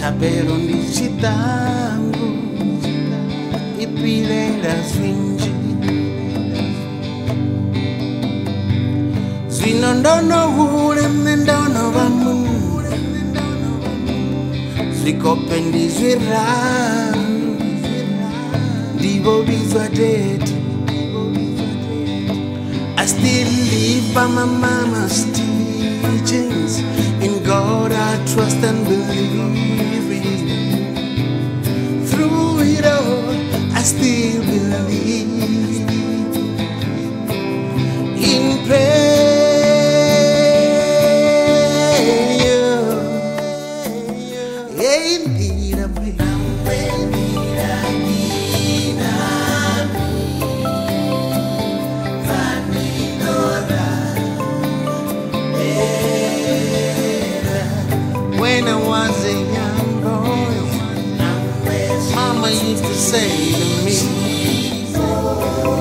tapero ndi chitangu ipilera zwinji zwino ndono uleme ndono vamuna zvikope ndi zviraru ndivo vizwa tete I still live by my mama's teachings. In God I trust and believe. Through it all, I still believe in prayer. When I was a young used to say to me,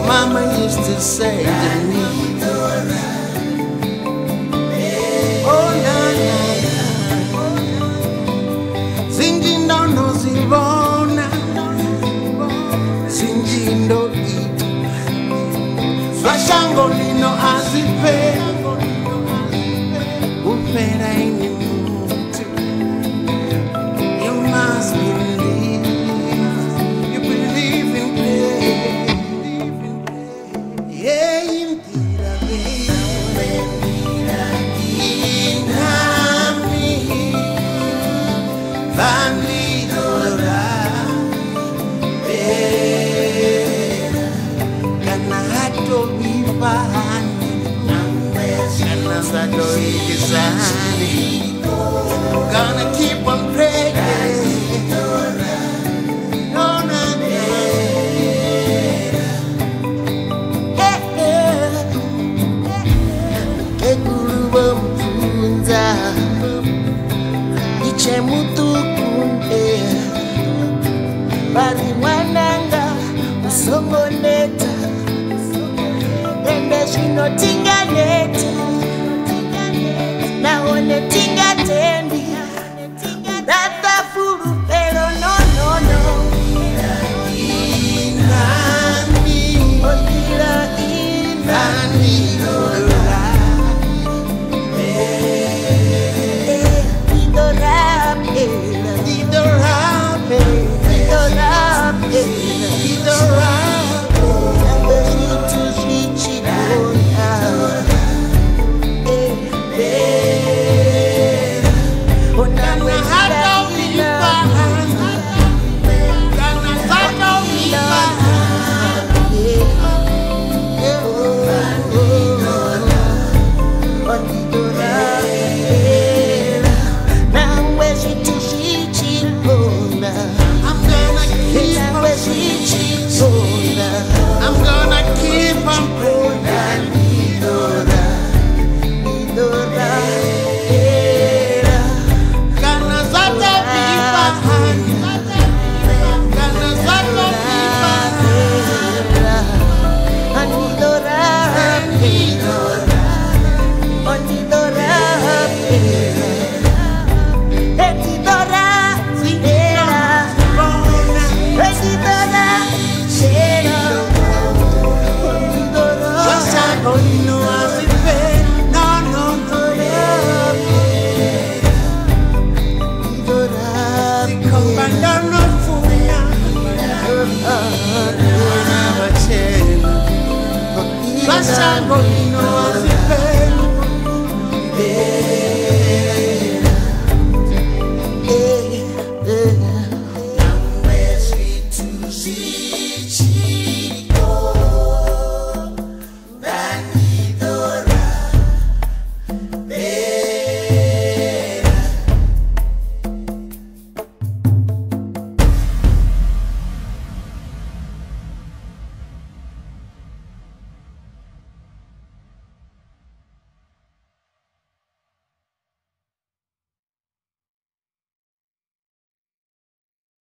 Mama used to say to me, Oh, na, na, na. Zinjindo no zibona, zinjindo ito. Swashango lino azipea, zadoikizani. Gonna keep on praying. No, no, no. Hey, hey. Ekuluba mpunza iche mutukunde bari usongoneta tinganeta pasa algo